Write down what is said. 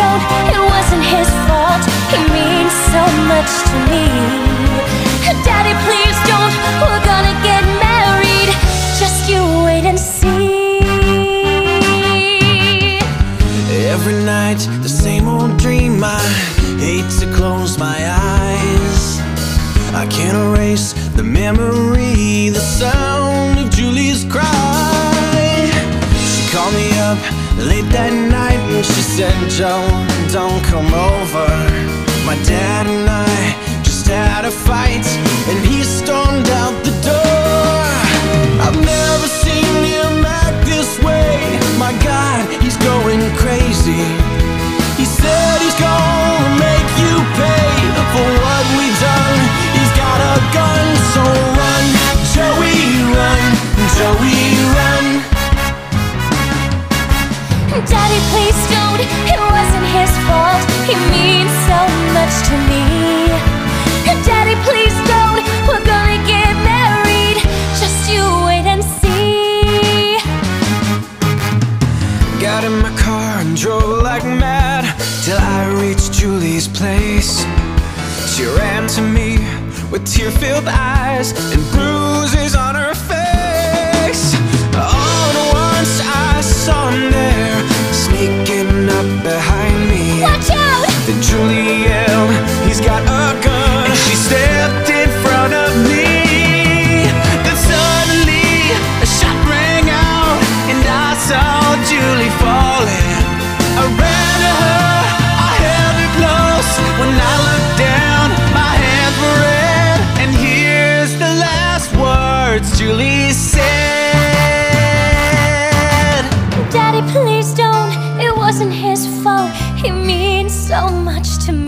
don't, it wasn't his fault. He means so much to me. Daddy, please don't, we're gonna get married. Just you wait and see. Every night, the same old dream. I hate to close my eyes. I can't erase the memory, the sound said, Joe, don't come over. My dad and I just had a fight So much to me. Daddy, please don't, we're gonna get married. Just you wait and see. Got in my car and drove like mad till I reached Julie's place. She ran to me with tear filled eyes and bruises on said. Daddy, please don't. It wasn't his fault. He means so much to me